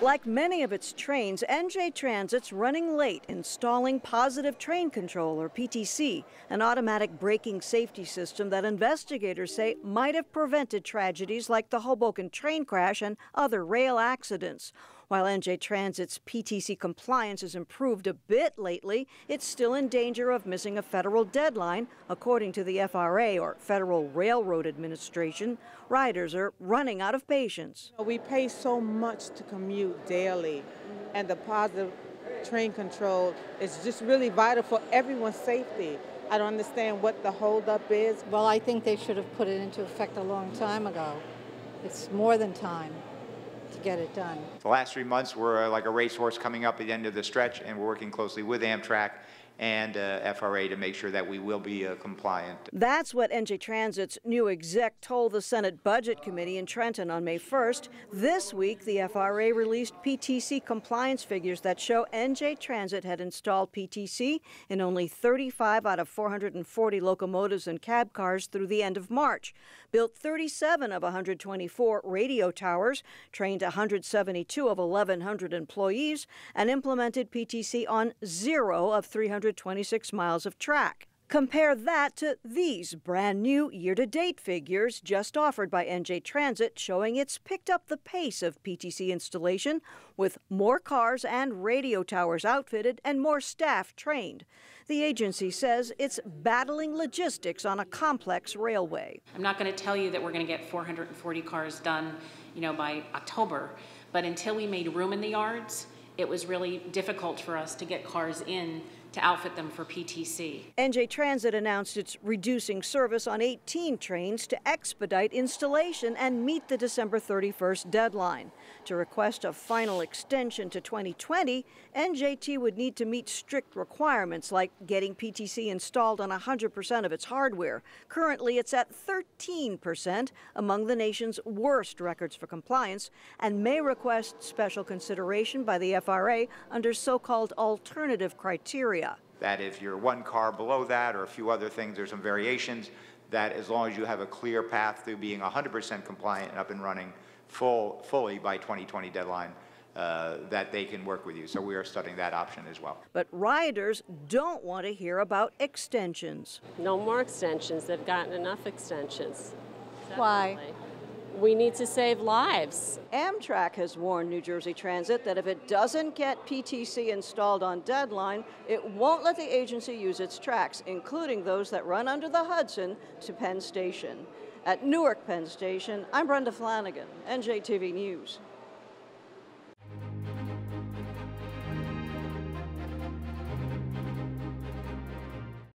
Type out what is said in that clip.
Like many of its trains, NJ Transit's running late installing Positive Train Control, or PTC, an automatic braking safety system that investigators say might have prevented tragedies like the Hoboken train crash and other rail accidents. While NJ Transit's PTC compliance has improved a bit lately, it's still in danger of missing a federal deadline, according to the FRA, or Federal Railroad Administration. Riders are running out of patience. We pay so much to commute daily, and the positive train control is just really vital for everyone's safety. I don't understand what the holdup is. Well, I think they should have put it into effect a long time ago. It's more than time to get it done. The last three months were uh, like a racehorse coming up at the end of the stretch, and we're working closely with Amtrak and uh, FRA to make sure that we will be uh, compliant. That's what NJ Transit's new exec told the Senate Budget Committee in Trenton on May 1st. This week, the FRA released PTC compliance figures that show NJ Transit had installed PTC in only 35 out of 440 locomotives and cab cars through the end of March, built 37 of 124 radio towers, trained 172 of 1,100 employees, and implemented PTC on zero of 300 126 miles of track. Compare that to these brand new year to date figures just offered by NJ Transit, showing it's picked up the pace of PTC installation with more cars and radio towers outfitted and more staff trained. The agency says it's battling logistics on a complex railway. I'm not going to tell you that we're going to get 440 cars done, you know, by October, but until we made room in the yards, it was really difficult for us to get cars in to outfit them for PTC. NJ Transit announced it's reducing service on 18 trains to expedite installation and meet the December 31st deadline. To request a final extension to 2020, NJT would need to meet strict requirements like getting PTC installed on 100% of its hardware. Currently, it's at 13%, among the nation's worst records for compliance, and may request special consideration by the FRA under so called alternative criteria area. That if you're one car below that or a few other things, there's some variations, that as long as you have a clear path to being 100% compliant and up and running full, fully by 2020 deadline, uh, that they can work with you. So we are studying that option as well. But riders don't want to hear about extensions. No more extensions. They've gotten enough extensions. Definitely. Why? We need to save lives. Amtrak has warned New Jersey Transit that if it doesn't get PTC installed on deadline, it won't let the agency use its tracks, including those that run under the Hudson to Penn Station. At Newark Penn Station, I'm Brenda Flanagan, NJTV News.